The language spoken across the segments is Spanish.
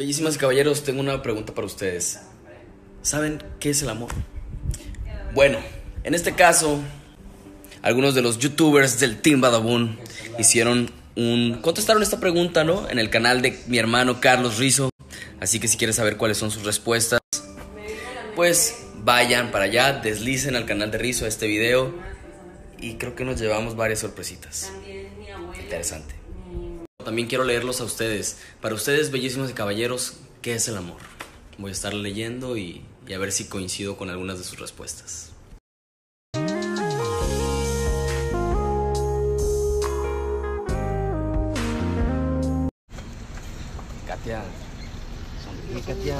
Bellísimas caballeros, tengo una pregunta para ustedes. ¿Saben qué es el amor? Bueno, en este caso, algunos de los youtubers del Team Badabun hicieron un... contestaron esta pregunta, ¿no? En el canal de mi hermano Carlos Rizo. Así que si quieres saber cuáles son sus respuestas, pues vayan para allá, deslicen al canal de Rizo este video y creo que nos llevamos varias sorpresitas. Interesante. También quiero leerlos a ustedes. Para ustedes, bellísimos y caballeros, ¿qué es el amor? Voy a estar leyendo y, y a ver si coincido con algunas de sus respuestas. Katia, sonríe, Katia.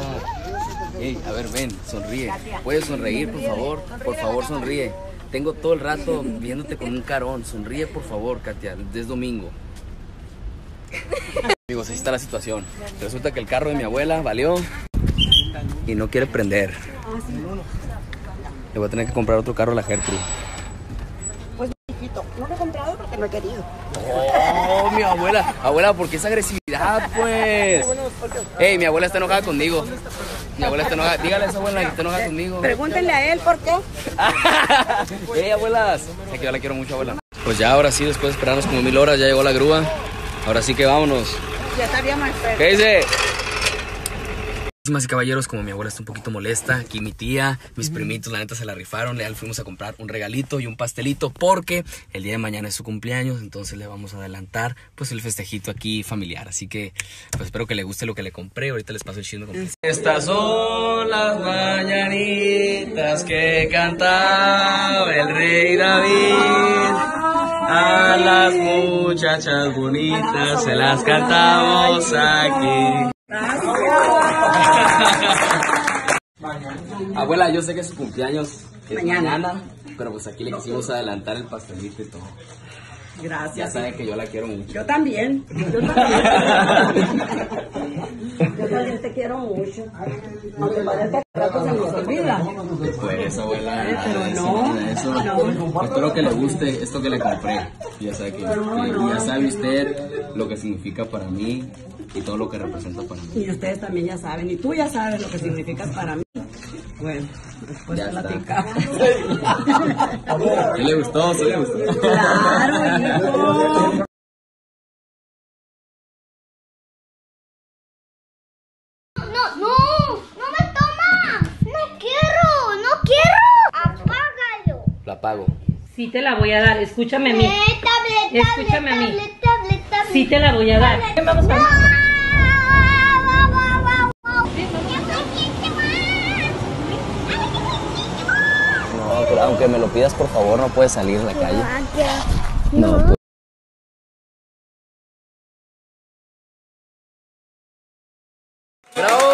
Ey, a ver, ven, sonríe. ¿Puedes sonreír, por favor? Por favor, sonríe. Tengo todo el rato viéndote con un carón. Sonríe, por favor, Katia. Es domingo. Amigos, así está la situación. Resulta que el carro de mi abuela valió y no quiere prender. Le voy a tener que comprar otro carro a la Gertrude. Pues, hijito, no lo he comprado porque no he querido. Oh, mi abuela. Abuela, ¿por qué esa agresividad, pues? Ey, mi abuela está enojada conmigo. Mi abuela está enojada. Dígale a esa abuela que está enojada conmigo. Pregúntenle a él por qué. Ey, abuelas. Sé que yo la quiero mucho, abuela. Pues ya, ahora sí, después de esperarnos como mil horas, ya llegó la grúa. Ahora sí que vámonos. Ya estaría más feo. ¿Qué dice? Damas y caballeros, como mi abuela está un poquito molesta, aquí mi tía, mis primitos, la neta se la rifaron, le fuimos a comprar un regalito y un pastelito porque el día de mañana es su cumpleaños, entonces le vamos a adelantar pues el festejito aquí familiar, así que pues espero que le guste lo que le compré, ahorita les paso el chisme completo. Estas son las mañanitas que cantaba el rey David. Muchachas bonitas se las cantamos aquí. Abuela, yo sé que su cumpleaños es Mañana. mañana, pero pues aquí le quisimos adelantar el pastelito y todo. Ya Gracias. sabe que yo la quiero mucho. Yo también. Yo también. Yo también te quiero mucho. Aunque parezca que rato se me olvida. Pues, abuela, Eh, pero no, eso. no. Espero que le guste esto que le compré. Ya sabe que, no. ya sabe usted lo que significa para mí y todo lo que representa para mí. Y ustedes también ya saben. Y tú ya sabes lo que significas para mí. Bueno, después Ya está. platicamos. ¿Sí le gustó? ¿Sí le gustó? Claro, hijo. No, Sí te la voy a dar, escúchame a mí. Eh, tablet, Escúchame a mí. tablet. Sí te la voy a dar. Vamos guau. No, pero aunque me lo pidas, por favor, no puedes salir a la calle. No, pues. ¡Bravo!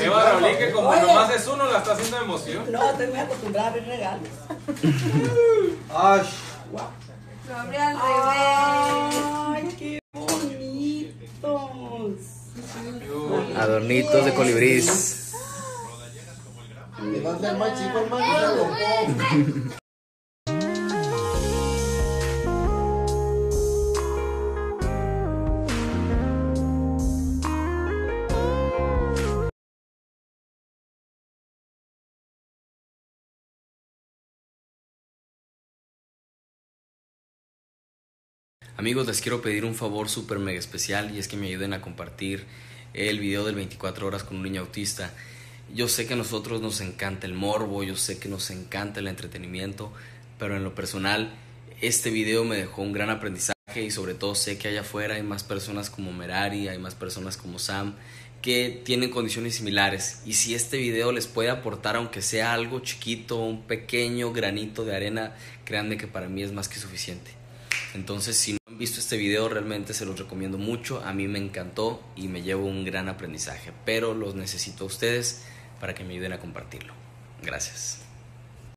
Eva Raulín, que como nomás es uno, la está haciendo de emoción. No, estoy muy acostumbrada a ver regalos. Ay, qué bonitos. Adornitos de colibrís. Amigos, les quiero pedir un favor súper mega especial y es que me ayuden a compartir el video del 24 horas con un niño autista. Yo sé que a nosotros nos encanta el morbo, yo sé que nos encanta el entretenimiento, pero en lo personal este video me dejó un gran aprendizaje y sobre todo sé que allá afuera hay más personas como Merari, hay más personas como Sam que tienen condiciones similares y si este video les puede aportar aunque sea algo chiquito, un pequeño granito de arena, créanme que para mí es más que suficiente. Entonces, si visto este video, realmente se los recomiendo mucho. A mí me encantó y me llevo un gran aprendizaje, pero los necesito a ustedes para que me ayuden a compartirlo. Gracias.